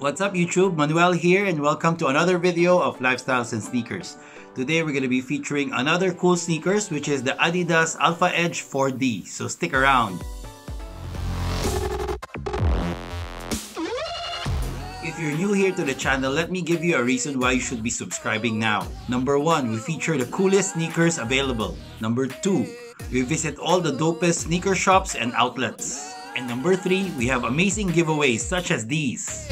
What's up YouTube? Manuel here and welcome to another video of Lifestyles and Sneakers. Today we're going to be featuring another cool sneakers which is the Adidas Alpha Edge 4D. So stick around. If you're new here to the channel, let me give you a reason why you should be subscribing now. Number 1, we feature the coolest sneakers available. Number 2, we visit all the dopest sneaker shops and outlets. And number 3, we have amazing giveaways such as these.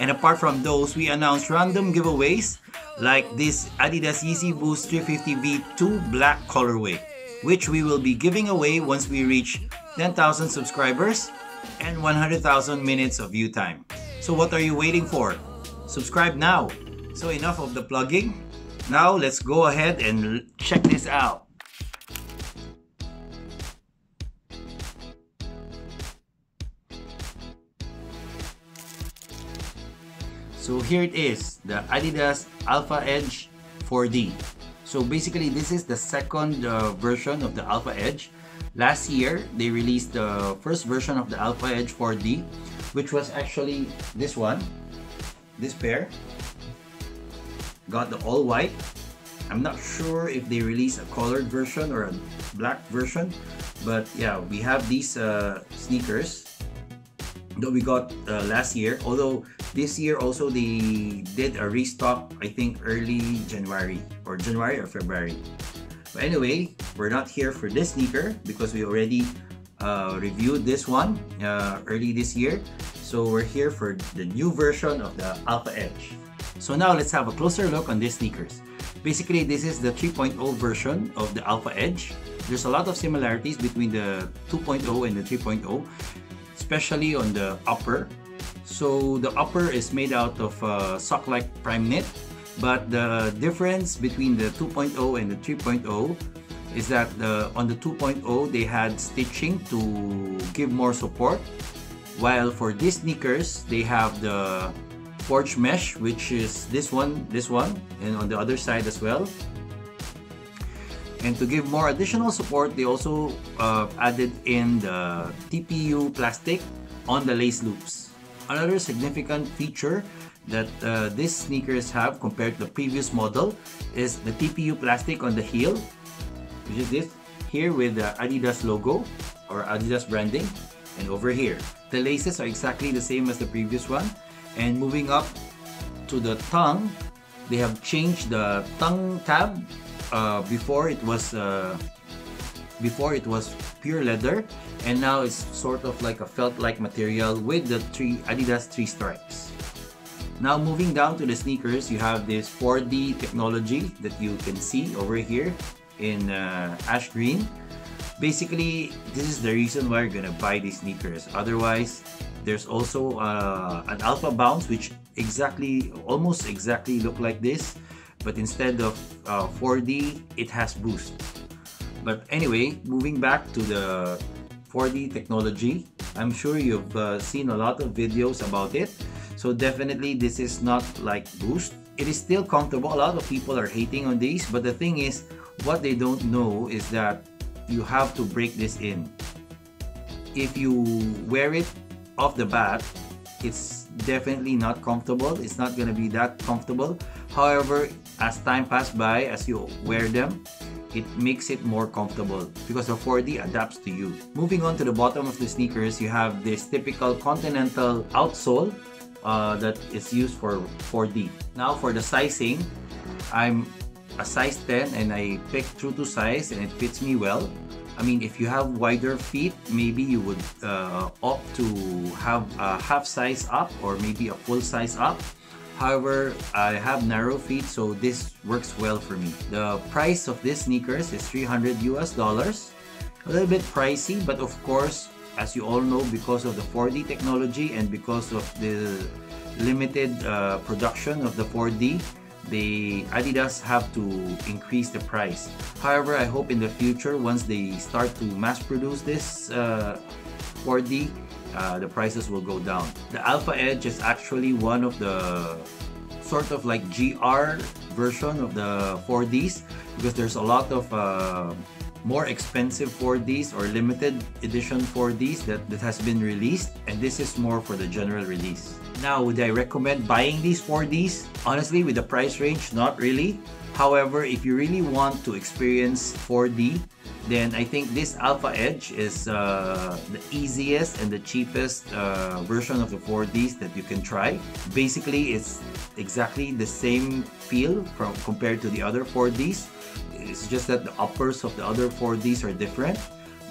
And apart from those, we announce random giveaways like this Adidas Yeezy Boost 350V2 black colorway, which we will be giving away once we reach 10,000 subscribers and 100,000 minutes of view time. So what are you waiting for? Subscribe now. So enough of the plugging. Now let's go ahead and check this out. So here it is, the Adidas Alpha Edge 4D. So basically this is the second uh, version of the Alpha Edge. Last year, they released the first version of the Alpha Edge 4D, which was actually this one, this pair. Got the all white. I'm not sure if they released a colored version or a black version, but yeah, we have these uh, sneakers that we got uh, last year. Although this year also they did a restock, I think early January or January or February. But anyway, we're not here for this sneaker because we already uh, reviewed this one uh, early this year. So we're here for the new version of the Alpha Edge. So now let's have a closer look on these sneakers. Basically, this is the 3.0 version of the Alpha Edge. There's a lot of similarities between the 2.0 and the 3.0, especially on the upper. So the upper is made out of uh, sock-like Primeknit, but the difference between the 2.0 and the 3.0 is that the, on the 2.0 they had stitching to give more support, while for these sneakers they have the forge mesh which is this one this one and on the other side as well and to give more additional support they also uh, added in the TPU plastic on the lace loops. Another significant feature that uh, these sneakers have compared to the previous model is the TPU plastic on the heel which is this here with the Adidas logo or Adidas branding. And over here the laces are exactly the same as the previous one. And moving up to the tongue they have changed the tongue tab uh, before it was uh, before it was pure leather and now it's sort of like a felt like material with the three Adidas three stripes. Now moving down to the sneakers you have this 4D technology that you can see over here in uh, ash green. Basically this is the reason why you're gonna buy these sneakers. Otherwise there's also uh, an AlphaBounce which exactly almost exactly look like this but instead of uh, 4D it has boost. But anyway moving back to the 4D technology I'm sure you've uh, seen a lot of videos about it. So definitely this is not like boost. It is still comfortable. A lot of people are hating on these but the thing is what they don't know is that you have to break this in. If you wear it off the bat it's definitely not comfortable it's not going to be that comfortable however as time passes by as you wear them it makes it more comfortable because the 4D adapts to you. Moving on to the bottom of the sneakers, you have this typical continental outsole uh, that is used for 4D. Now for the sizing, I'm a size 10 and I picked true to size and it fits me well. I mean, if you have wider feet, maybe you would uh, opt to have a half size up or maybe a full size up. However, I have narrow feet, so this works well for me. The price of this sneakers is 300 US dollars. A little bit pricey, but of course, as you all know, because of the 4D technology and because of the limited uh, production of the 4D, the Adidas have to increase the price. However, I hope in the future, once they start to mass produce this uh, 4D, uh, the prices will go down. The Alpha Edge is actually one of the sort of like GR version of the 4Ds because there's a lot of uh, more expensive 4Ds or limited edition 4Ds that, that has been released and this is more for the general release. Now, would I recommend buying these 4Ds? Honestly, with the price range, not really. However, if you really want to experience 4D, then I think this Alpha Edge is uh, the easiest and the cheapest uh, version of the 4Ds that you can try. Basically, it's exactly the same feel from compared to the other 4Ds. It's just that the uppers of the other 4Ds are different.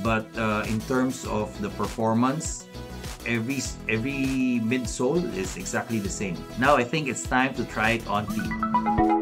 But uh, in terms of the performance, every every midsole is exactly the same. Now I think it's time to try it on feet.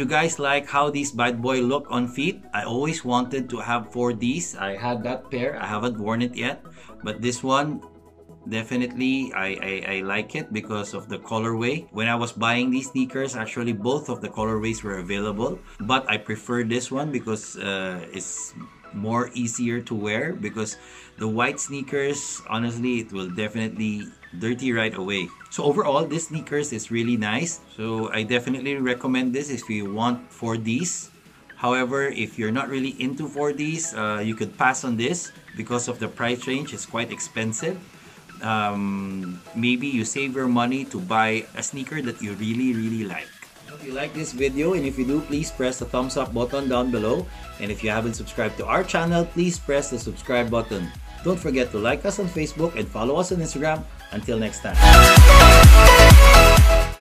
You guys like how these bad boy look on feet? I always wanted to have 4Ds. I had that pair. I haven't worn it yet. But this one, definitely I, I, I like it because of the colorway. When I was buying these sneakers, actually both of the colorways were available. But I prefer this one because uh, it's more easier to wear because the white sneakers honestly it will definitely dirty right away. So overall this sneakers is really nice. So i definitely recommend this if you want 4ds however if you're not really into 4ds uh, you could pass on this because of the price range. It's quite expensive. Um, maybe you save your money to buy a sneaker that you really really like. If you like this video and if you do, please press the thumbs up button down below. And if you haven't subscribed to our channel, please press the subscribe button. Don't forget to like us on Facebook and follow us on Instagram. Until next time.